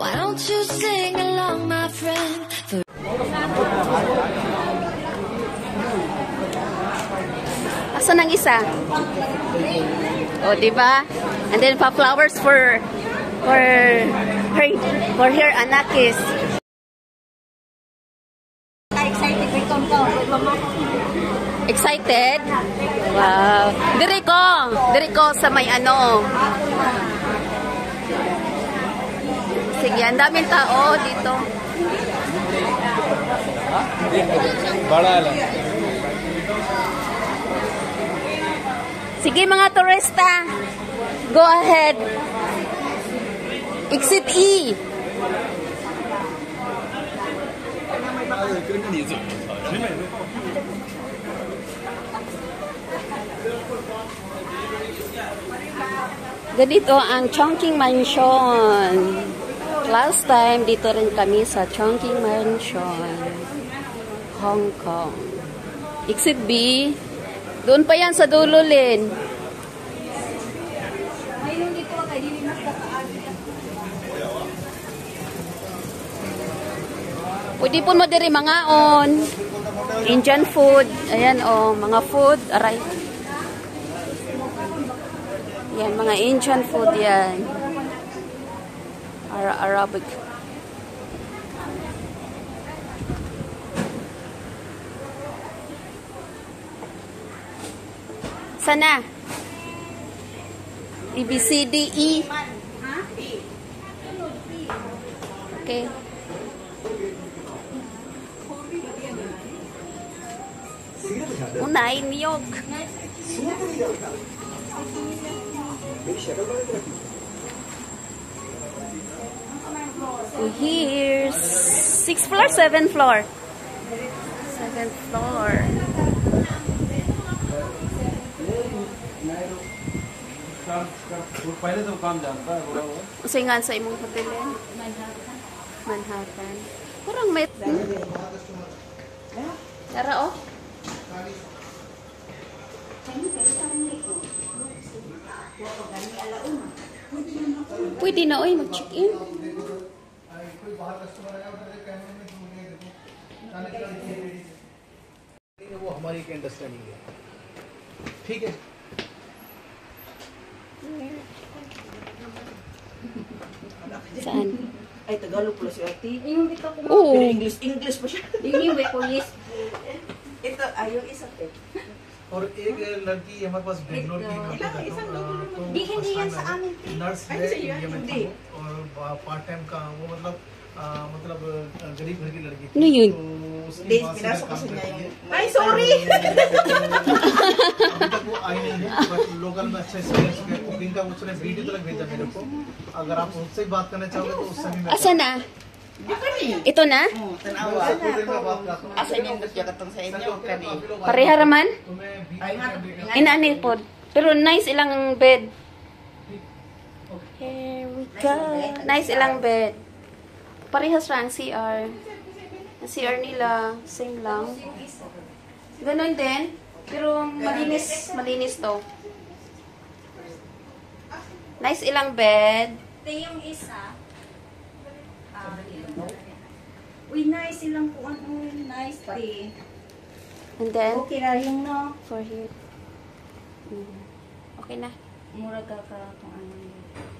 Why don't you sing along, my friend? For Asan ang isa? Oh, di ba? And then pa flowers for for her for her anakis. Excited? Wow. Diri ko. Diri ko sa may ano. Sige, ang daming tao dito. Bala lang. Sige mga turista, go ahead. Exit E. Ganito ang Chongqing Mansion. Last time, dito rin kami sa Chongqing Mansion. Hong Kong. Exit B. Doon pa yan sa dulo, Lin. Pwede po mo diri mga on. Indian food. Ayan oh, mga food. Aray. Yan, mga Indian food yan. Ara Arabic. Sana? A, B, C, D, E. Okay. Unay, niyog. We're Here's 6th floor, 7th floor. 7th floor. Kasi nga sa imong hotel yan? Manhattan. Manhattan. Parang may... Tara oh. Pwede na oy mag-check-in. करने की अंडरस्टैंडिंग है ठीक है Saan? Ay, Tagalog pala si Ate. Yung bito ko. Oo. English, English pa siya. Yung yung police. Ito, ay, yung isa tip. और एक लड़की हमारे पास बेंगलोर की तो, तो, तो, नर्स है और पार्ट टाइम का वो मतलब आ, मतलब आ, गरीब घर की लड़की थी Ano yun? तो उसके Hindi, बाद से pinasok काम kasi niya करती है yung... Ay, sorry! अभी तक वो आई नहीं है बट लोकल में अच्छे से कुकिंग का उसने वीडियो तक भेजा मेरे को अगर आप उससे ही बात करना चाहोगे तो उससे भी मैं Asa na? Ito na? Oh, tanawa. दो दिन में बात करता हूँ Asan yung katong sa inyo? Kani. Pareha raman? तुम्हें बीच Ay, nga. में Inani po. Pero nice ilang bed. Here we go. Nice ilang bed. Parehas lang CR. Ang CR nila, same lang. Ganon din. Pero malinis, malinis to. Nice ilang bed. Ito yung isa. Ah, Uy, nice ilang po. Ano, nice te. And then, Okay ra yung no. for here. Mhm. Okay na. Mura ka ka kung ano. Our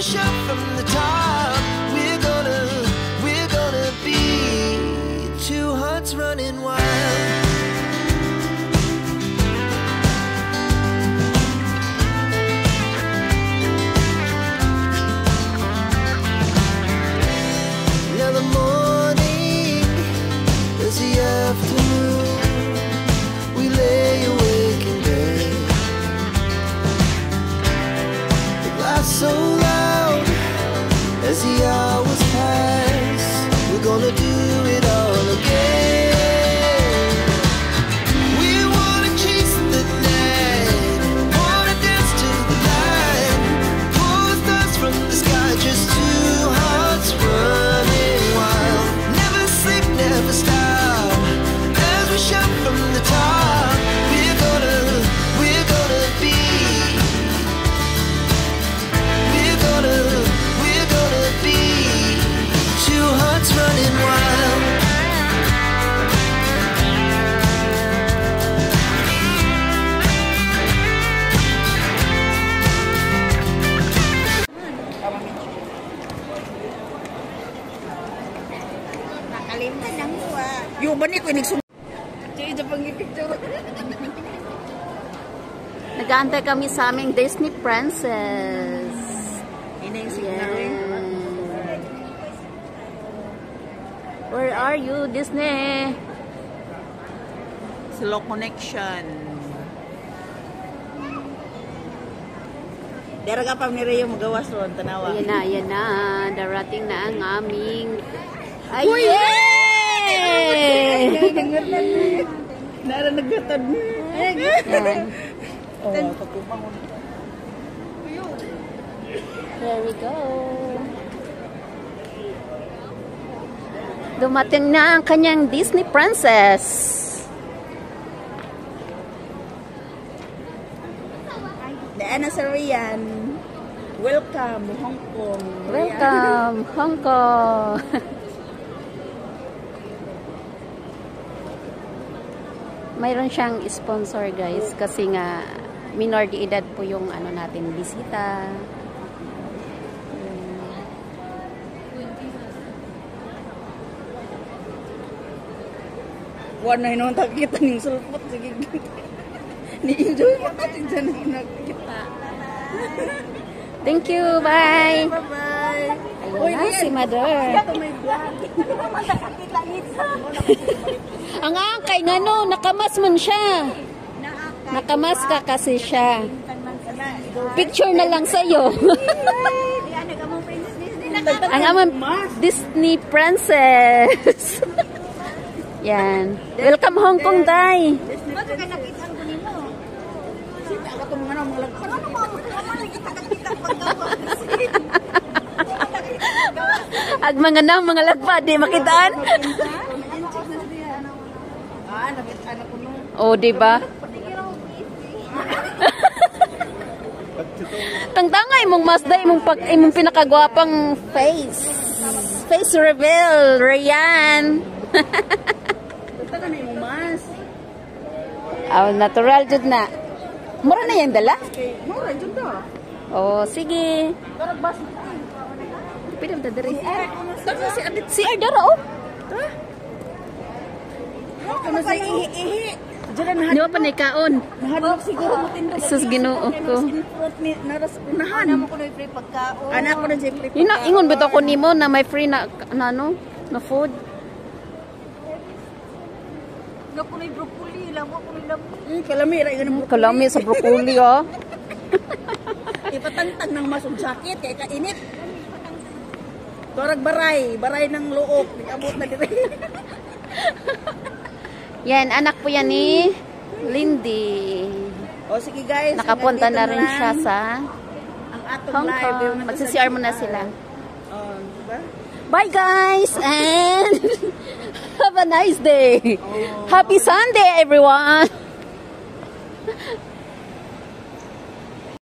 Shout from the top, we're gonna, we're gonna be two hearts running wild. Do Nagsunod? Sige, sa pang-picture. Nag-aantay kami sa aming Disney princess. Ina yung signal eh. Yan. Where are you, Disney? Slow connection. Dara ka pa ni magawas ron, tanawa. Ayan na, ayan na. Darating na ang aming... Ay, Uy! yay! Nara naggatad. Yan. Oh, kapupang There we go. Dumating na ang kanyang Disney princess. Daan na sa Rian. Welcome, Hong Kong. Welcome, Hong Kong. Mayroon siyang sponsor guys kasi nga minor de edad po yung ano natin bisita. Wala na hinong takita ng sulpot. Sige. Ni-enjoy mo ka dyan na nakita. Thank you, bye. Bye-bye. Ayun na si Mother. Ang angkay nga no, nakamas man siya. Nakamas ka kasi siya. Picture na lang sa'yo. Ang amang Disney princess. Yan. Welcome Hong Kong, Day. Sita ka itong mga mga lagpan. Ag mga nang mga lagpa, di makitaan. Oh, di ba? Tangtanga imong Mazda imong pag imong pinakagwapang face. Face reveal, Ryan. Basta ka na mas. Oh, natural jud na. Mura na yan dala? Okay, mura daw. Oh, sige. Pero bas. Pwede mo dadari. Tama si Adit. Si Ardara, oh. Ano si ihi-ihi. Diyan na Di ba pa na ikaon? Nahadlok siguro mo. Sus, ginoo ko. Ni naras unahan. Ano ko na free pagkaon. Anak ko na dyan free Yun na, ingon ba ko nimo na may free na, na ano, na food? Na broccoli, lang ako na lang. Hmm, kalamira. Yung mo Kalami sa broccoli, oh. Ipatantag ng masog sakit. Kaya kainit. Torag baray. Baray ng luok. Abot na dire. Yan, anak po yan ni Lindy. o sige guys. Nakapunta na rin siya sa ang atong Hong live. Kong. Magsi-CR muna sila. Oh, diba? Bye guys and have a nice day. Happy Sunday everyone.